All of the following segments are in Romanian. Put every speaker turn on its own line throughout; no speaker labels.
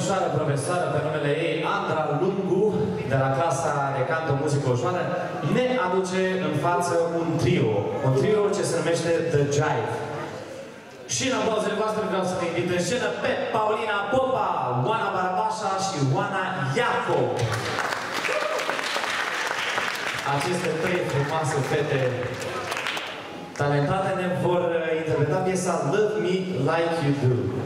domnișoară profesoară pe numele ei, Andra Lungu, de la clasa de canto muzică ușoară, ne aduce în față un trio. Un trio ce se numește The Jive. Și în aplauzele voastre vreau să vă invit în scenă pe Paulina Popa, Oana Barabașa și Oana Iacob. Aceste trei frumoase fete talentate ne vor interpreta piesa Love Me Like You Do.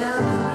love.